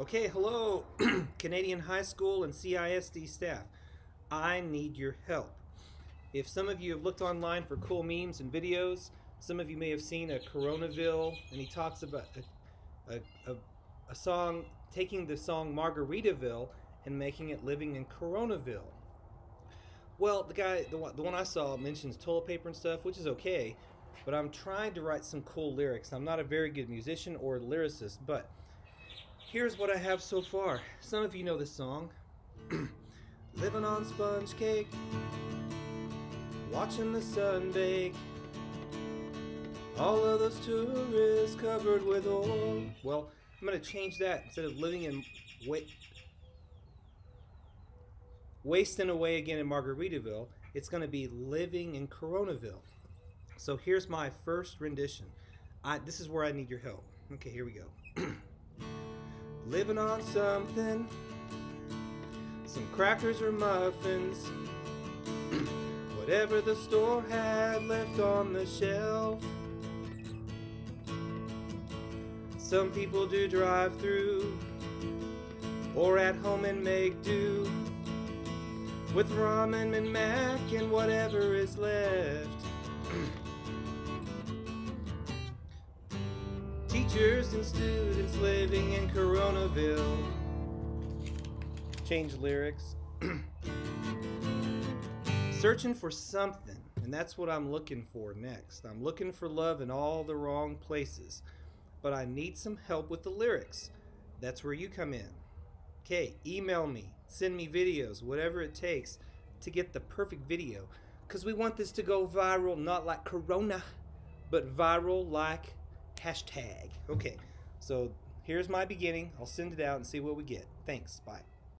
Okay, hello, Canadian High School and CISD staff. I need your help. If some of you have looked online for cool memes and videos, some of you may have seen a Coronaville, and he talks about a, a, a, a song, taking the song Margaritaville and making it living in Coronaville. Well, the guy, the the one I saw mentions toilet paper and stuff, which is okay, but I'm trying to write some cool lyrics. I'm not a very good musician or lyricist, but here's what I have so far. Some of you know this song. Living on sponge cake, watching the sun bake. All of those tourists covered with oil. Well, I'm going to change that. Instead of living in wait, wasting away again in Margaritaville, it's going to be living in Coronaville. So here's my first rendition. I, this is where I need your help. Okay, here we go. living on something, some crackers or muffins, whatever the store had left on the shelf. Some people do drive through or at home and make do with ramen and mac and whatever is left. Teachers and students living in Coronaville. Change lyrics. Searching for something, and that's what I'm looking for next. I'm looking for love in all the wrong places, but I need some help with the lyrics. That's where you come in. Okay, email me, send me videos, whatever it takes to get the perfect video. Because we want this to go viral, not like Corona, but viral like hashtag. Okay, so here's my beginning. I'll send it out and see what we get. Thanks. Bye.